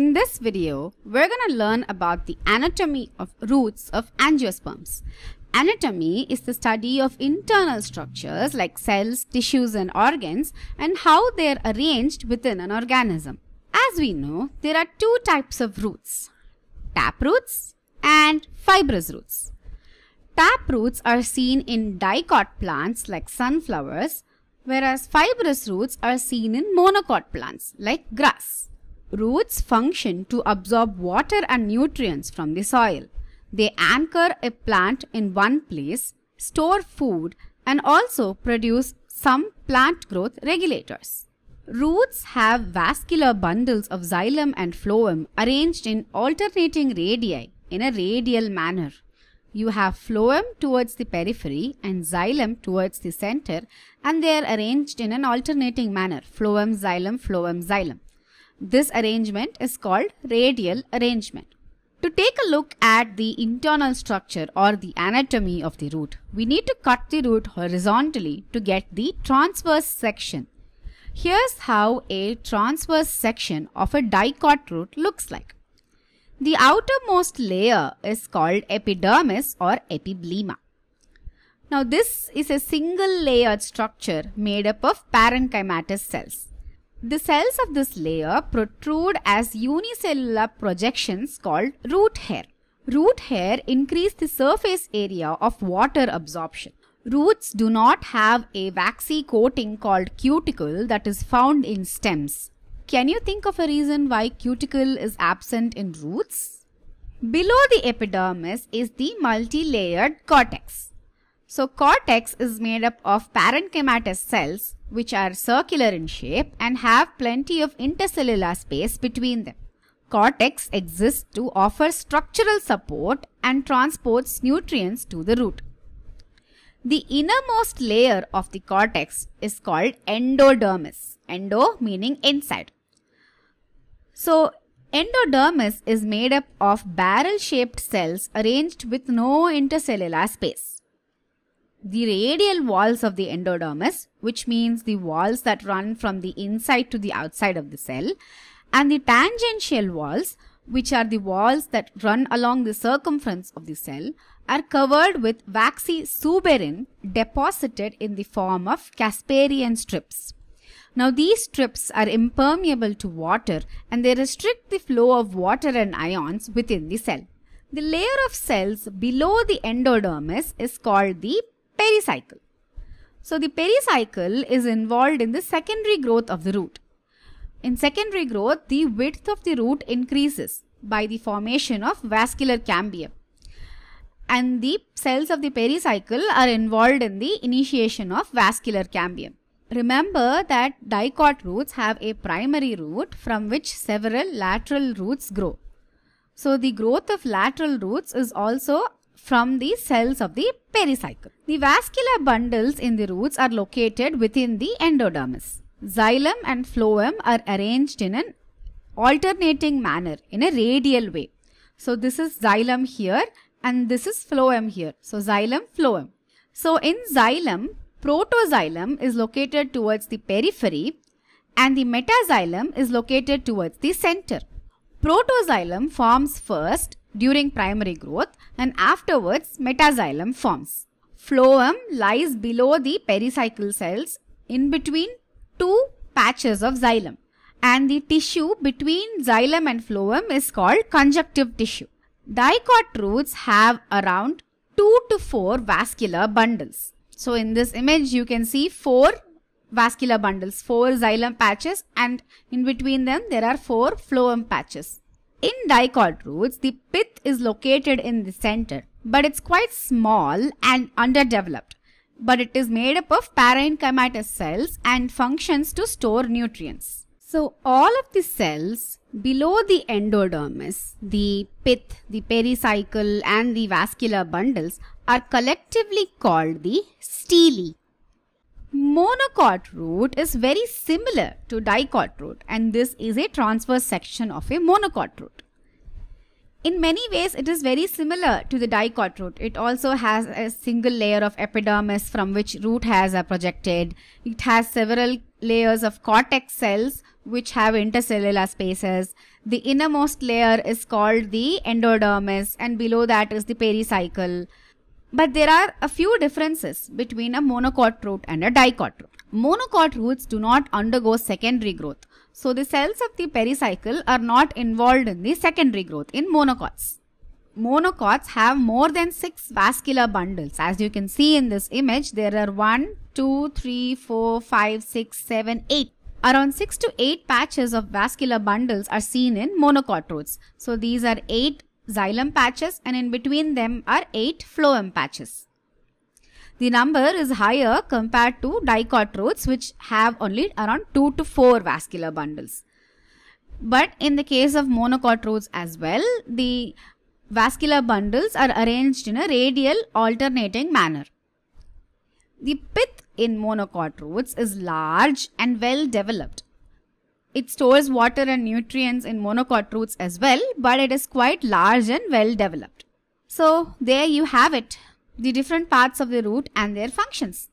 In this video, we're going to learn about the anatomy of roots of angiosperms. Anatomy is the study of internal structures like cells, tissues and organs and how they are arranged within an organism. As we know, there are two types of roots, tap roots and fibrous roots. Tap roots are seen in dicot plants like sunflowers, whereas fibrous roots are seen in monocot plants like grass. Roots function to absorb water and nutrients from the soil. They anchor a plant in one place, store food, and also produce some plant growth regulators. Roots have vascular bundles of xylem and phloem arranged in alternating radii in a radial manner. You have phloem towards the periphery and xylem towards the center and they are arranged in an alternating manner phloem, xylem, phloem, xylem. This arrangement is called radial arrangement. To take a look at the internal structure or the anatomy of the root, we need to cut the root horizontally to get the transverse section. Here's how a transverse section of a dicot root looks like. The outermost layer is called epidermis or epiblema. Now this is a single layered structure made up of parenchymatous cells. The cells of this layer protrude as unicellular projections called root hair. Root hair increase the surface area of water absorption. Roots do not have a waxy coating called cuticle that is found in stems. Can you think of a reason why cuticle is absent in roots? Below the epidermis is the multi-layered cortex. So cortex is made up of parenchymatous cells which are circular in shape and have plenty of intercellular space between them. Cortex exists to offer structural support and transports nutrients to the root. The innermost layer of the cortex is called endodermis. Endo meaning inside. So endodermis is made up of barrel-shaped cells arranged with no intercellular space the radial walls of the endodermis, which means the walls that run from the inside to the outside of the cell, and the tangential walls, which are the walls that run along the circumference of the cell, are covered with waxy suberin deposited in the form of Casparian strips. Now these strips are impermeable to water and they restrict the flow of water and ions within the cell. The layer of cells below the endodermis is called the pericycle. So the pericycle is involved in the secondary growth of the root. In secondary growth, the width of the root increases by the formation of vascular cambium. And the cells of the pericycle are involved in the initiation of vascular cambium. Remember that dicot roots have a primary root from which several lateral roots grow. So the growth of lateral roots is also from the cells of the pericycle. The vascular bundles in the roots are located within the endodermis. Xylem and phloem are arranged in an alternating manner in a radial way. So this is xylem here and this is phloem here. So xylem, phloem. So in xylem, protoxylem is located towards the periphery and the metaxylem is located towards the center. Protoxylem forms first during primary growth and afterwards metaxylem forms. Phloem lies below the pericycle cells in between two patches of xylem and the tissue between xylem and phloem is called conjunctive tissue. Dicot roots have around 2 to 4 vascular bundles. So in this image you can see 4 vascular bundles, 4 xylem patches and in between them there are 4 phloem patches. In dicot roots, the pith is located in the center, but it's quite small and underdeveloped. But it is made up of parenchymatous cells and functions to store nutrients. So all of the cells below the endodermis, the pith, the pericycle and the vascular bundles are collectively called the stele. Monocot root is very similar to dicot root and this is a transverse section of a monocot root. In many ways, it is very similar to the dicot root. It also has a single layer of epidermis from which root hairs are projected. It has several layers of cortex cells which have intercellular spaces. The innermost layer is called the endodermis and below that is the pericycle. But there are a few differences between a monocot root and a dicot root. Monocot roots do not undergo secondary growth. So the cells of the pericycle are not involved in the secondary growth in monocots. Monocots have more than 6 vascular bundles. As you can see in this image, there are 1, 2, 3, 4, 5, 6, 7, 8. Around 6 to 8 patches of vascular bundles are seen in monocot roots. So these are 8 xylem patches and in between them are 8 phloem patches. The number is higher compared to dicot roots which have only around 2 to 4 vascular bundles. But in the case of monocot roots as well, the vascular bundles are arranged in a radial alternating manner. The pith in monocot roots is large and well developed. It stores water and nutrients in monocot roots as well, but it is quite large and well developed. So there you have it the different parts of the root and their functions.